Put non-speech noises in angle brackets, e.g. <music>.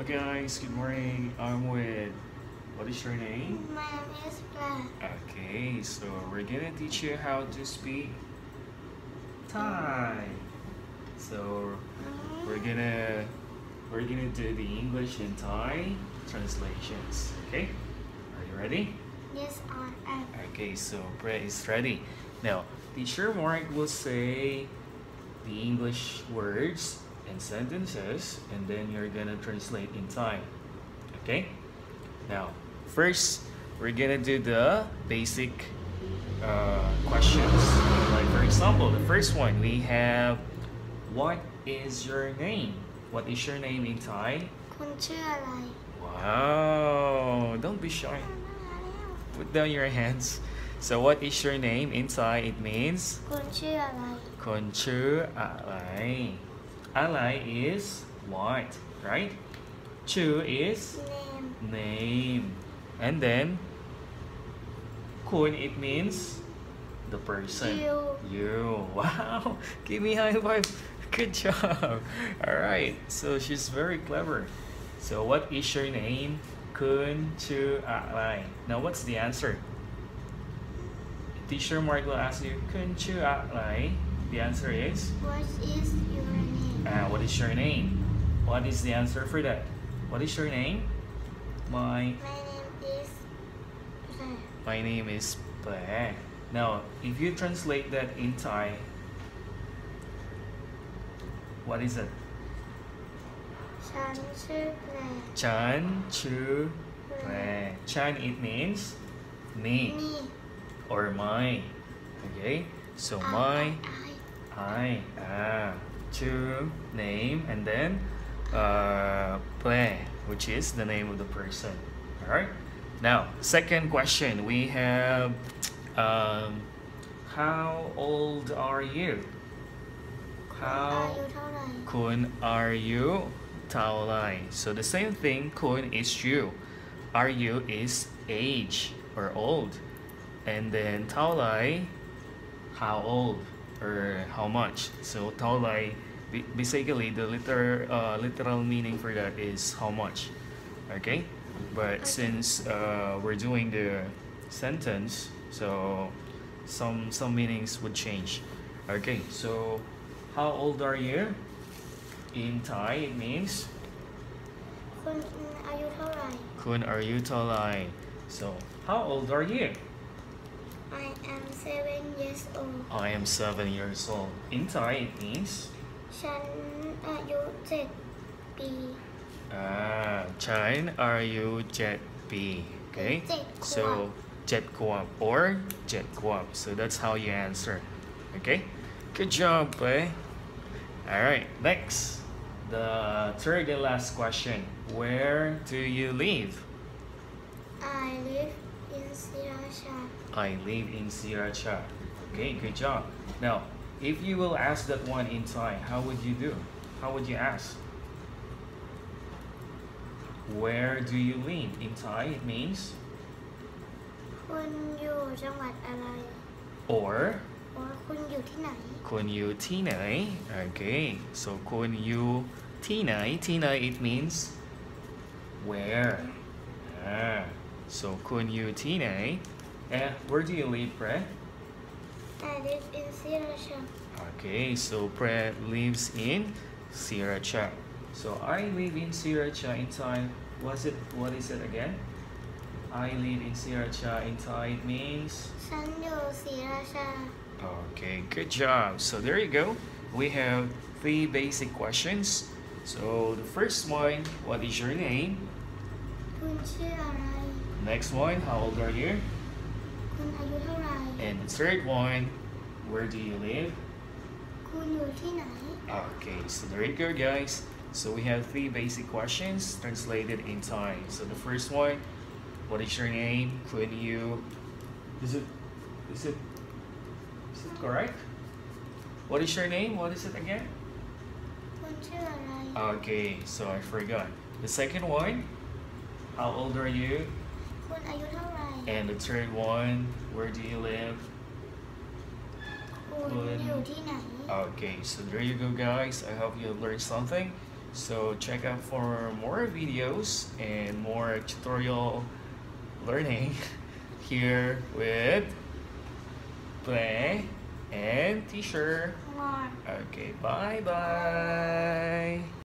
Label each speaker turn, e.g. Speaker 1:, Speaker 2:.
Speaker 1: Hello guys, good morning. I'm with, what is your name?
Speaker 2: My name is Black.
Speaker 1: Okay, so we're gonna teach you how to speak Thai. So we're gonna we're gonna do the English and Thai translations. Okay, are you ready?
Speaker 2: Yes, I am.
Speaker 1: Okay, so Brett is ready. Now, teacher Mark will say the English words and sentences, and then you're gonna translate in Thai. Okay? Now, first, we're gonna do the basic uh, questions. Like, for example, the first one we have What is your name? What is your name in Thai?
Speaker 2: คุณชื่ออะไร
Speaker 1: Wow, don't be shy. Put down your hands. So what is your name in Thai? It means
Speaker 2: คุณชื่ออะไร
Speaker 1: คนชื่ออะไร Ally is white, right? Chu is
Speaker 2: name.
Speaker 1: name. And then kun it means the person.
Speaker 2: You.
Speaker 1: you. <laughs> Wow. Give me high five. <laughs> Good job. <laughs> All right. So she's very clever. So what is your name? Kun Chu Alai. Now what's the answer? Teacher Mark will ask you, Kun Chu Alai. The answer is?
Speaker 2: What is your
Speaker 1: uh, what is your name? What is the answer for that? What is your name? My,
Speaker 2: my name is Pe.
Speaker 1: My name is Pe. Now, if you translate that in Thai, what is it?
Speaker 2: Chan Chu Ple.
Speaker 1: Chan Chu Ple. Chan it means me,
Speaker 2: me.
Speaker 1: or my. Okay, so my,
Speaker 2: I,
Speaker 1: I. I. Ah to name and then uh, which is the name of the person. All right now second question. We have um, how old are you? How kun are you? Taolai. so the same thing kun is you. Are you is age or old? And then taolai, how old? or how much. So taolai, basically the liter, uh, literal meaning for that is how much, okay? But since uh, we're doing the sentence, so some some meanings would change. Okay, so how old are you? In Thai, it means.
Speaker 2: Kun are you
Speaker 1: Kun are you So, how old are you?
Speaker 2: I am seven years old
Speaker 1: I am seven years old. In Thai, it means
Speaker 2: ฉันอายุเจ็ดปี
Speaker 1: Ah, Chan are you jet B? Okay.
Speaker 2: เจ็ดขวบ
Speaker 1: So jet guap or jet guap. So that's how you answer. Okay. Good job, boy. All right. Next, the third and last question. Where do you live?
Speaker 2: I live in Siracha
Speaker 1: I live in Sriracha. Okay, good job. Now, if you will ask that one in Thai, how would you do? How would you ask? Where do you live? In Thai, it means
Speaker 2: คุณอยู่จังหวัดอะไร
Speaker 1: or
Speaker 2: หรือคุณอยู่ที่ไหน
Speaker 1: kun you tinai. Okay, so kun you tinai. Tinai, it means where. Ah, So kunyutine. And eh, where do you live, Prae?
Speaker 2: I live in Sriracha.
Speaker 1: Okay, so Prae lives in Sriracha. So I live in Sriracha in Thai. What's it? What is it again? I live in Sriracha in Thai means.
Speaker 2: Sriracha.
Speaker 1: Okay, good job. So there you go. We have three basic questions. So the first one, what is your name?
Speaker 2: Kunchi
Speaker 1: Next one, how old are you?
Speaker 2: คุณอายุเท่าไหร่
Speaker 1: And the third one, where do you live?
Speaker 2: คุณอยู่ที่ไหน
Speaker 1: Okay, so there you go, guys. So we have three basic questions translated in Thai. So the first one, what is your name? Could you? Is it? Is it? Is it correct? What is your name? What is it again?
Speaker 2: คุณชื่ออะไร
Speaker 1: Okay, so I forgot. The second one, how old are you? And the third one where do you live? Okay so there you go guys. I hope you have learned something. So check out for more videos and more tutorial learning <laughs> here with Play and
Speaker 2: T-shirt.
Speaker 1: Okay, bye bye.